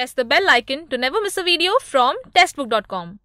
Press the bell icon to never miss a video from testbook.com.